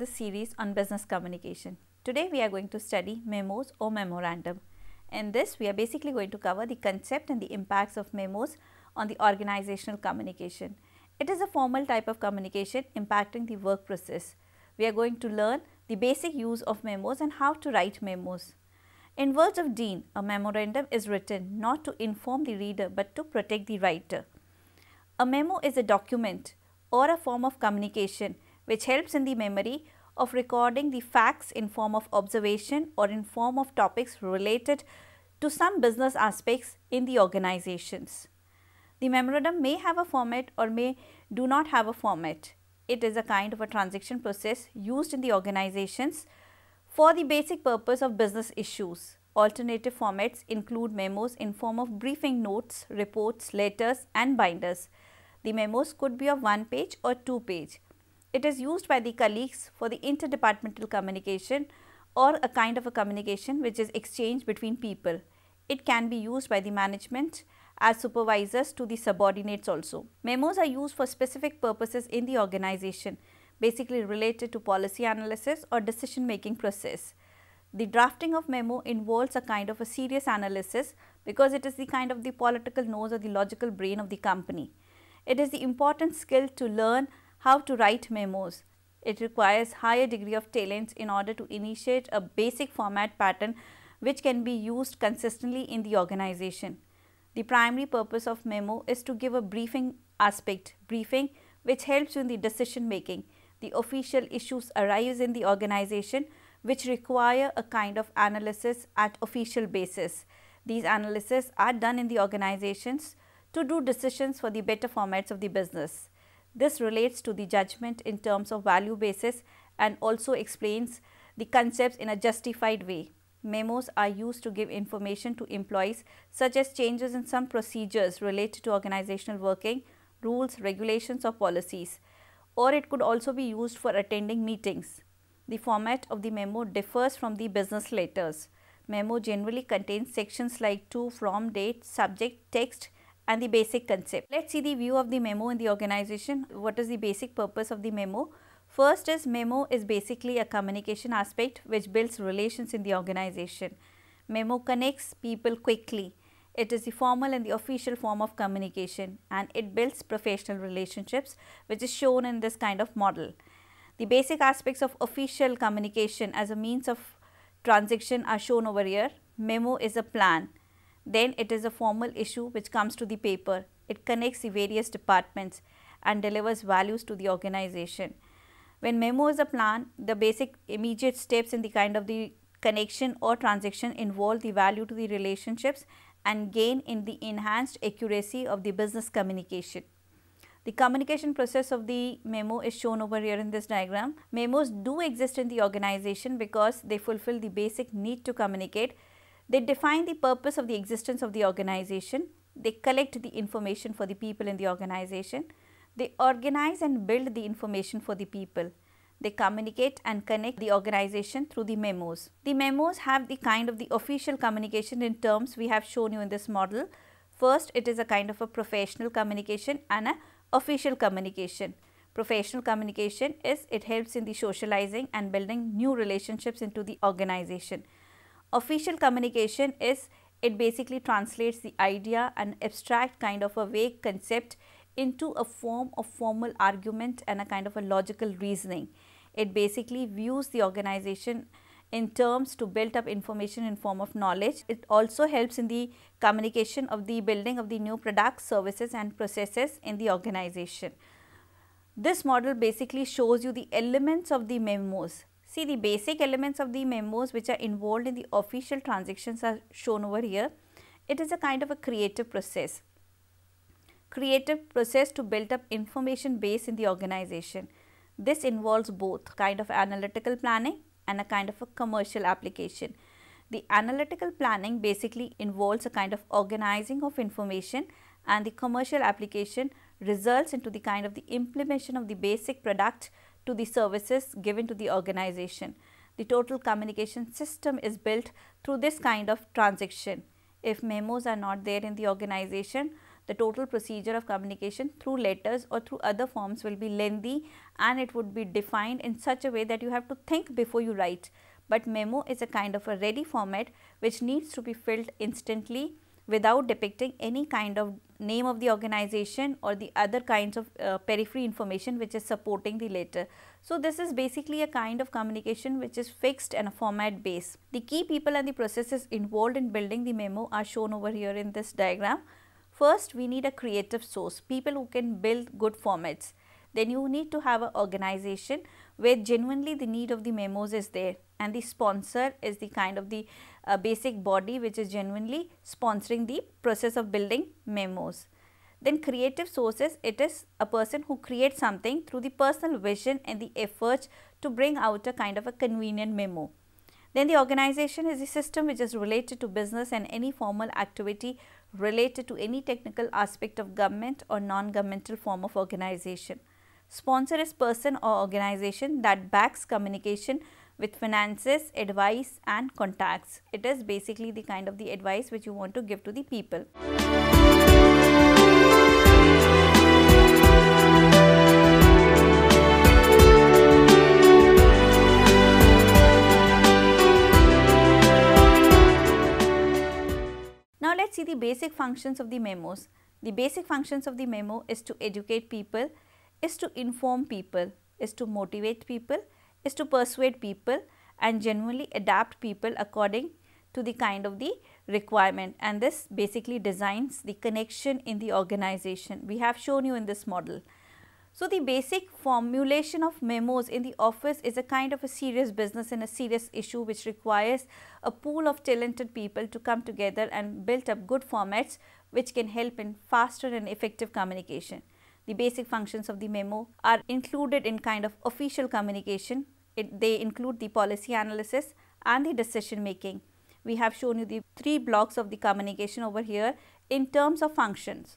this series on business communication. Today we are going to study memos or memorandum. In this we are basically going to cover the concept and the impacts of memos on the organizational communication. It is a formal type of communication impacting the work process. We are going to learn the basic use of memos and how to write memos. In words of Dean, a memorandum is written not to inform the reader but to protect the writer. A memo is a document or a form of communication which helps in the memory of recording the facts in form of observation or in form of topics related to some business aspects in the organizations. The memorandum may have a format or may do not have a format. It is a kind of a transaction process used in the organizations for the basic purpose of business issues. Alternative formats include memos in form of briefing notes, reports, letters and binders. The memos could be of one page or two page. It is used by the colleagues for the interdepartmental communication or a kind of a communication which is exchanged between people. It can be used by the management as supervisors to the subordinates also. Memos are used for specific purposes in the organization, basically related to policy analysis or decision making process. The drafting of memo involves a kind of a serious analysis because it is the kind of the political nose or the logical brain of the company. It is the important skill to learn how to write memos. It requires higher degree of talents in order to initiate a basic format pattern which can be used consistently in the organization. The primary purpose of memo is to give a briefing aspect, briefing which helps you in the decision making. The official issues arise in the organization which require a kind of analysis at official basis. These analyses are done in the organizations to do decisions for the better formats of the business. This relates to the judgment in terms of value basis and also explains the concepts in a justified way. Memos are used to give information to employees such as changes in some procedures related to organizational working, rules, regulations or policies or it could also be used for attending meetings. The format of the memo differs from the business letters. Memo generally contains sections like to, from, date, subject, text, and the basic concept. Let's see the view of the memo in the organization. What is the basic purpose of the memo? First is memo is basically a communication aspect which builds relations in the organization. Memo connects people quickly. It is the formal and the official form of communication and it builds professional relationships which is shown in this kind of model. The basic aspects of official communication as a means of transaction are shown over here. Memo is a plan then it is a formal issue which comes to the paper. It connects the various departments and delivers values to the organization. When memo is a plan, the basic immediate steps in the kind of the connection or transaction involve the value to the relationships and gain in the enhanced accuracy of the business communication. The communication process of the memo is shown over here in this diagram. Memos do exist in the organization because they fulfill the basic need to communicate they define the purpose of the existence of the organization. They collect the information for the people in the organization. They organize and build the information for the people. They communicate and connect the organization through the memos. The memos have the kind of the official communication in terms we have shown you in this model. First, it is a kind of a professional communication and a official communication. Professional communication is it helps in the socializing and building new relationships into the organization. Official communication is it basically translates the idea and abstract kind of a vague concept into a form of formal argument and a kind of a logical reasoning. It basically views the organization in terms to build up information in form of knowledge. It also helps in the communication of the building of the new products, services and processes in the organization. This model basically shows you the elements of the memos See the basic elements of the memos which are involved in the official transactions are shown over here. It is a kind of a creative process. Creative process to build up information base in the organization. This involves both kind of analytical planning and a kind of a commercial application. The analytical planning basically involves a kind of organizing of information and the commercial application results into the kind of the implementation of the basic product to the services given to the organization. The total communication system is built through this kind of transaction. If memos are not there in the organization, the total procedure of communication through letters or through other forms will be lengthy and it would be defined in such a way that you have to think before you write. But memo is a kind of a ready format which needs to be filled instantly without depicting any kind of name of the organization or the other kinds of uh, periphery information which is supporting the letter. So, this is basically a kind of communication which is fixed and a format base. The key people and the processes involved in building the memo are shown over here in this diagram. First, we need a creative source, people who can build good formats. Then you need to have an organization where genuinely the need of the memos is there and the sponsor is the kind of the uh, basic body which is genuinely sponsoring the process of building memos. Then creative sources, it is a person who creates something through the personal vision and the efforts to bring out a kind of a convenient memo. Then the organization is a system which is related to business and any formal activity related to any technical aspect of government or non-governmental form of organization. Sponsor is person or organization that backs communication with finances, advice and contacts. It is basically the kind of the advice which you want to give to the people. Now let's see the basic functions of the memos. The basic functions of the memo is to educate people, is to inform people, is to motivate people, is to persuade people and genuinely adapt people according to the kind of the requirement and this basically designs the connection in the organization. We have shown you in this model. So, the basic formulation of memos in the office is a kind of a serious business and a serious issue which requires a pool of talented people to come together and build up good formats which can help in faster and effective communication. The basic functions of the memo are included in kind of official communication. It, they include the policy analysis and the decision making. We have shown you the three blocks of the communication over here in terms of functions.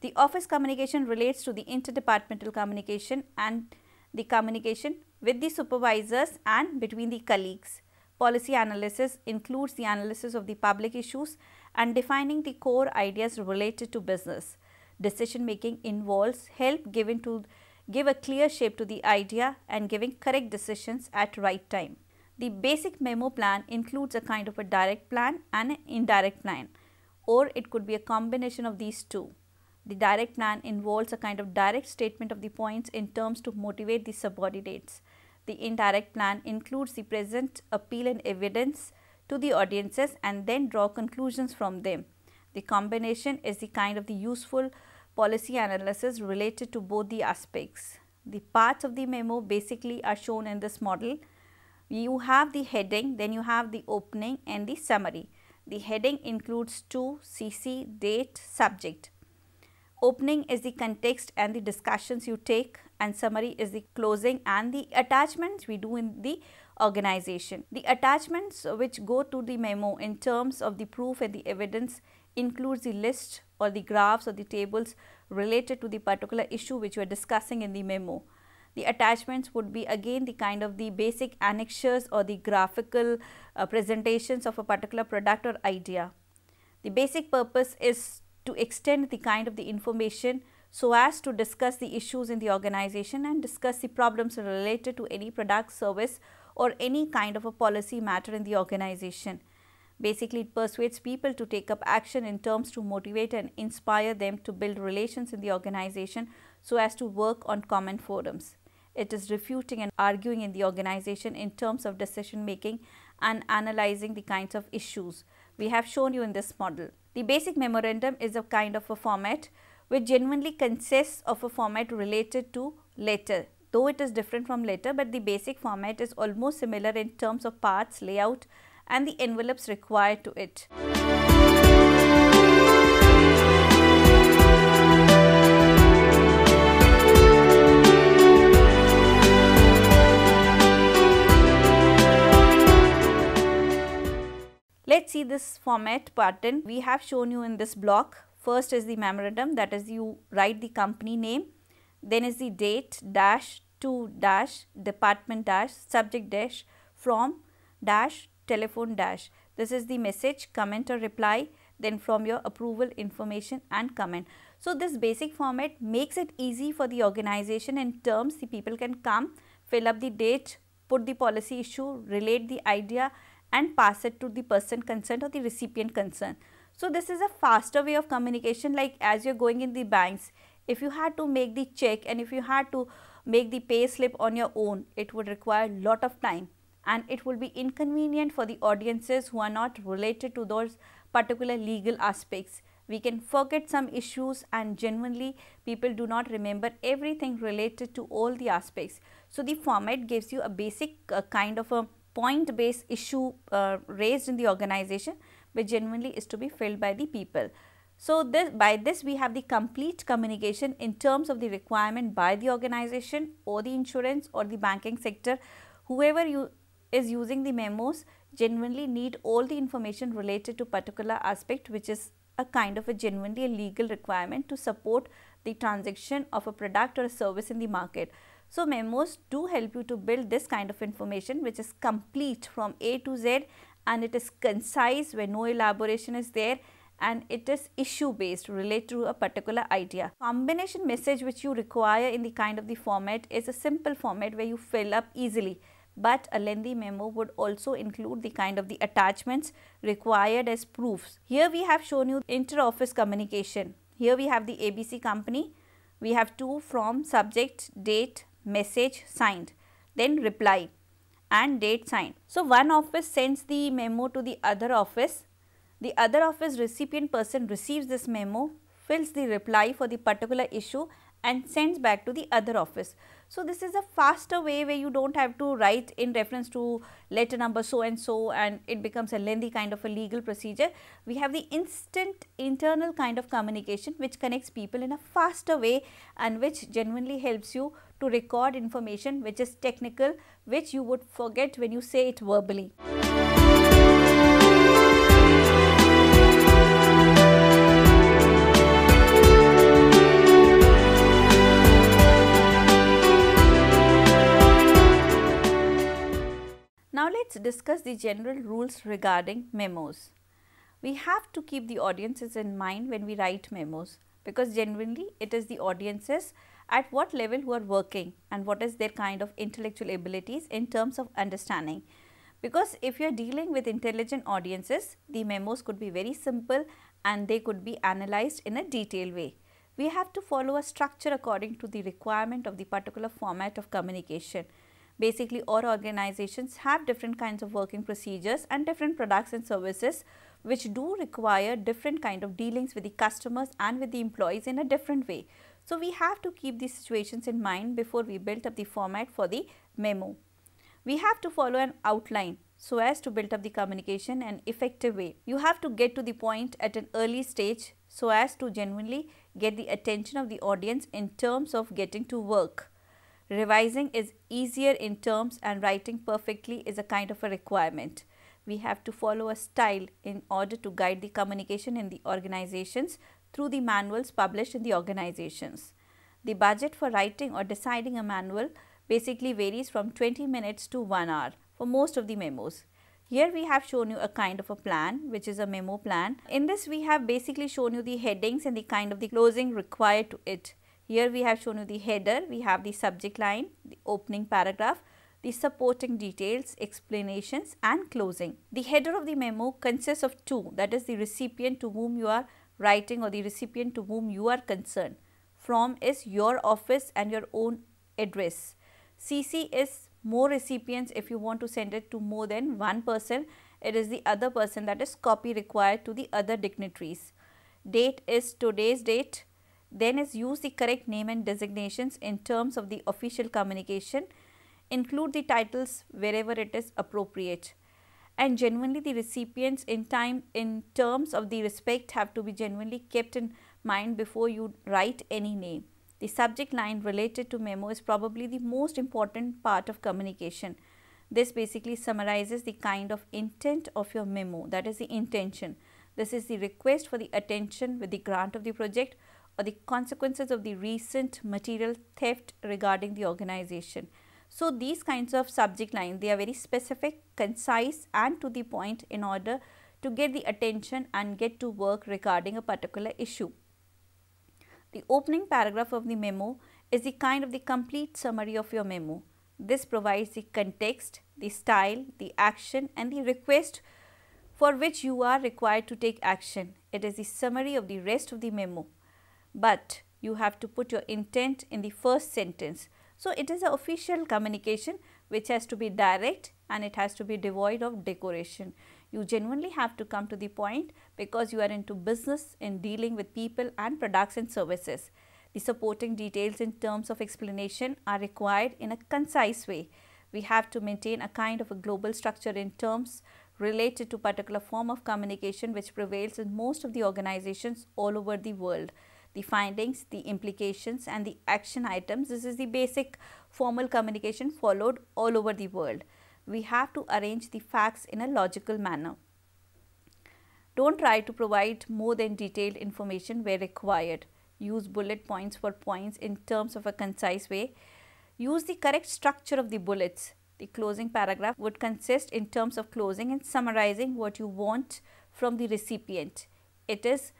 The office communication relates to the interdepartmental communication and the communication with the supervisors and between the colleagues. Policy analysis includes the analysis of the public issues and defining the core ideas related to business decision making involves help given to give a clear shape to the idea and giving correct decisions at right time. The basic memo plan includes a kind of a direct plan and an indirect plan or it could be a combination of these two. The direct plan involves a kind of direct statement of the points in terms to motivate the subordinates. The indirect plan includes the present appeal and evidence to the audiences and then draw conclusions from them. The combination is the kind of the useful policy analysis related to both the aspects. The parts of the memo basically are shown in this model. You have the heading, then you have the opening and the summary. The heading includes to, CC, date, subject. Opening is the context and the discussions you take and summary is the closing and the attachments we do in the organization. The attachments which go to the memo in terms of the proof and the evidence includes the list or the graphs or the tables related to the particular issue which we are discussing in the memo. The attachments would be again the kind of the basic annexures or the graphical uh, presentations of a particular product or idea. The basic purpose is to extend the kind of the information so as to discuss the issues in the organization and discuss the problems related to any product, service or any kind of a policy matter in the organization. Basically, it persuades people to take up action in terms to motivate and inspire them to build relations in the organization so as to work on common forums. It is refuting and arguing in the organization in terms of decision making and analyzing the kinds of issues we have shown you in this model. The basic memorandum is a kind of a format which genuinely consists of a format related to letter though it is different from letter but the basic format is almost similar in terms of parts, layout and the envelopes required to it. Let's see this format pattern. We have shown you in this block. First is the memorandum that is you write the company name. Then is the date dash to dash department dash subject dash from dash telephone dash. This is the message, comment or reply then from your approval information and comment. So this basic format makes it easy for the organization in terms the people can come, fill up the date, put the policy issue, relate the idea and pass it to the person concerned or the recipient concerned. So this is a faster way of communication like as you're going in the banks, if you had to make the check and if you had to make the pay slip on your own, it would require lot of time and it will be inconvenient for the audiences who are not related to those particular legal aspects. We can forget some issues and genuinely people do not remember everything related to all the aspects. So, the format gives you a basic uh, kind of a point based issue uh, raised in the organization which genuinely is to be filled by the people. So, this by this we have the complete communication in terms of the requirement by the organization or the insurance or the banking sector whoever you is using the memos genuinely need all the information related to particular aspect which is a kind of a genuinely a legal requirement to support the transaction of a product or a service in the market. So, memos do help you to build this kind of information which is complete from A to Z and it is concise where no elaboration is there and it is issue based related to a particular idea. Combination message which you require in the kind of the format is a simple format where you fill up easily but a lengthy memo would also include the kind of the attachments required as proofs. Here we have shown you inter-office communication. Here we have the ABC company. We have to from subject, date, message signed, then reply and date signed. So, one office sends the memo to the other office. The other office recipient person receives this memo, fills the reply for the particular issue and sends back to the other office. So, this is a faster way where you do not have to write in reference to letter number so and so and it becomes a lengthy kind of a legal procedure. We have the instant internal kind of communication which connects people in a faster way and which genuinely helps you to record information which is technical which you would forget when you say it verbally. Now let's discuss the general rules regarding memos. We have to keep the audiences in mind when we write memos because genuinely it is the audiences at what level who are working and what is their kind of intellectual abilities in terms of understanding. Because if you are dealing with intelligent audiences, the memos could be very simple and they could be analyzed in a detailed way. We have to follow a structure according to the requirement of the particular format of communication basically all organizations have different kinds of working procedures and different products and services which do require different kind of dealings with the customers and with the employees in a different way. So, we have to keep these situations in mind before we build up the format for the memo. We have to follow an outline so as to build up the communication in an effective way. You have to get to the point at an early stage so as to genuinely get the attention of the audience in terms of getting to work. Revising is easier in terms and writing perfectly is a kind of a requirement. We have to follow a style in order to guide the communication in the organizations through the manuals published in the organizations. The budget for writing or deciding a manual basically varies from 20 minutes to 1 hour for most of the memos. Here we have shown you a kind of a plan which is a memo plan. In this we have basically shown you the headings and the kind of the closing required to it. Here we have shown you the header, we have the subject line, the opening paragraph, the supporting details, explanations and closing. The header of the memo consists of to that is the recipient to whom you are writing or the recipient to whom you are concerned. From is your office and your own address. CC is more recipients if you want to send it to more than one person. It is the other person that is copy required to the other dignitaries. Date is today's date then is use the correct name and designations in terms of the official communication. Include the titles wherever it is appropriate. And genuinely the recipients in time in terms of the respect have to be genuinely kept in mind before you write any name. The subject line related to memo is probably the most important part of communication. This basically summarizes the kind of intent of your memo that is the intention. This is the request for the attention with the grant of the project or the consequences of the recent material theft regarding the organization. So, these kinds of subject lines they are very specific, concise and to the point in order to get the attention and get to work regarding a particular issue. The opening paragraph of the memo is the kind of the complete summary of your memo. This provides the context, the style, the action and the request for which you are required to take action. It is the summary of the rest of the memo. But you have to put your intent in the first sentence. So, it is an official communication which has to be direct and it has to be devoid of decoration. You genuinely have to come to the point because you are into business in dealing with people and products and services. The supporting details in terms of explanation are required in a concise way. We have to maintain a kind of a global structure in terms related to particular form of communication which prevails in most of the organizations all over the world. The findings, the implications and the action items, this is the basic formal communication followed all over the world. We have to arrange the facts in a logical manner. Don't try to provide more than detailed information where required use bullet points for points in terms of a concise way. Use the correct structure of the bullets. The closing paragraph would consist in terms of closing and summarizing what you want from the recipient. It is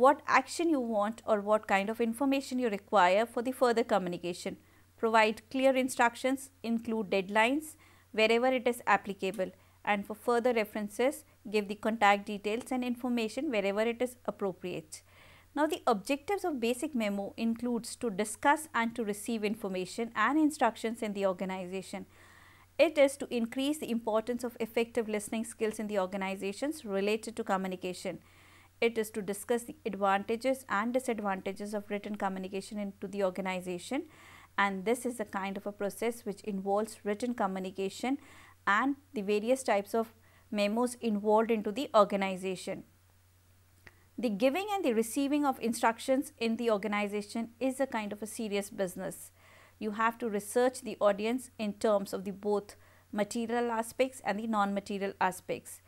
what action you want or what kind of information you require for the further communication. Provide clear instructions, include deadlines wherever it is applicable and for further references give the contact details and information wherever it is appropriate. Now, the objectives of basic memo includes to discuss and to receive information and instructions in the organization. It is to increase the importance of effective listening skills in the organizations related to communication. It is to discuss the advantages and disadvantages of written communication into the organization and this is a kind of a process which involves written communication and the various types of memos involved into the organization. The giving and the receiving of instructions in the organization is a kind of a serious business. You have to research the audience in terms of the both material aspects and the non-material aspects.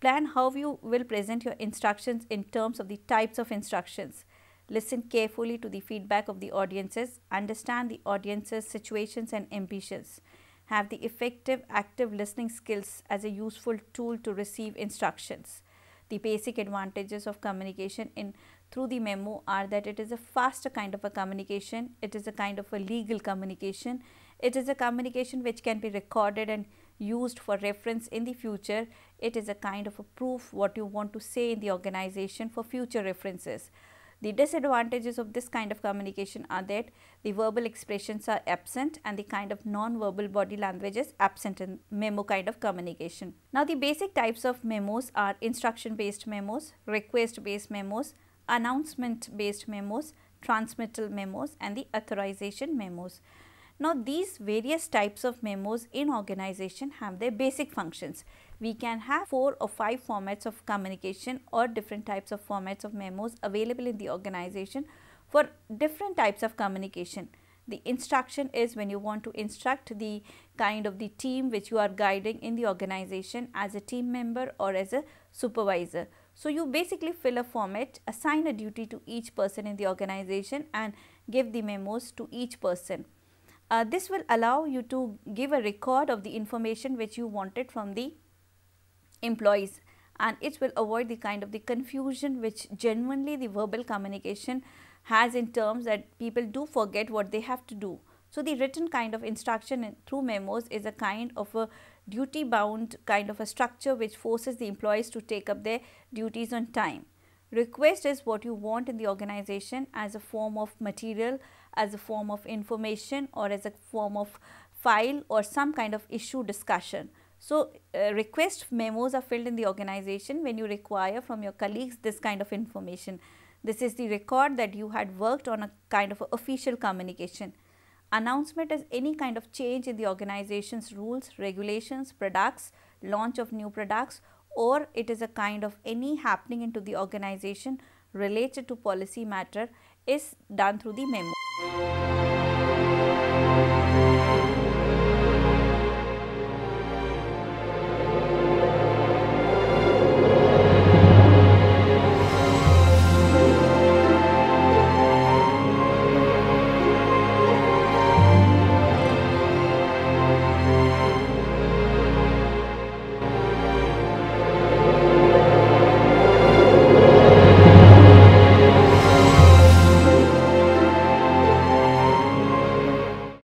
Plan how you will present your instructions in terms of the types of instructions. Listen carefully to the feedback of the audiences, understand the audience's situations and ambitions. Have the effective active listening skills as a useful tool to receive instructions the basic advantages of communication in through the memo are that it is a faster kind of a communication, it is a kind of a legal communication, it is a communication which can be recorded and used for reference in the future, it is a kind of a proof what you want to say in the organization for future references. The disadvantages of this kind of communication are that the verbal expressions are absent and the kind of non-verbal body language is absent in memo kind of communication. Now the basic types of memos are instruction based memos, request based memos, announcement based memos, transmittal memos and the authorization memos. Now these various types of memos in organization have their basic functions. We can have four or five formats of communication or different types of formats of memos available in the organization for different types of communication. The instruction is when you want to instruct the kind of the team which you are guiding in the organization as a team member or as a supervisor. So, you basically fill a format, assign a duty to each person in the organization and give the memos to each person. Uh, this will allow you to give a record of the information which you wanted from the employees and it will avoid the kind of the confusion which genuinely the verbal communication has in terms that people do forget what they have to do. So, the written kind of instruction through memos is a kind of a duty bound kind of a structure which forces the employees to take up their duties on time. Request is what you want in the organization as a form of material as a form of information or as a form of file or some kind of issue discussion. So, uh, request memos are filled in the organization when you require from your colleagues this kind of information. This is the record that you had worked on a kind of a official communication. Announcement is any kind of change in the organization's rules, regulations, products, launch of new products or it is a kind of any happening into the organization related to policy matter is done through the memo. Thank you.